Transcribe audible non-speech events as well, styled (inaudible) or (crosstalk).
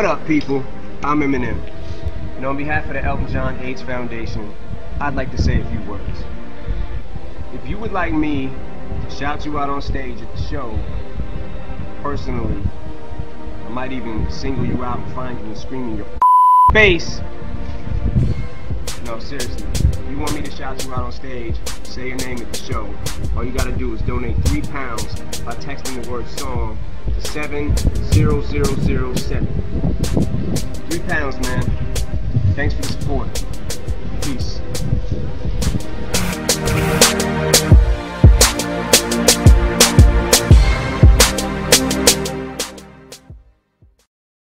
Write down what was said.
What up, people? I'm Eminem. And on behalf of the Elton John AIDS Foundation, I'd like to say a few words. If you would like me to shout you out on stage at the show, personally, I might even single you out and find you and scream in your (laughs) face. No, seriously. If you want me to shout you out on stage, say your name at the show. All you gotta do is donate three pounds by texting the word song to 70007. Pounds, man. Thanks for the support.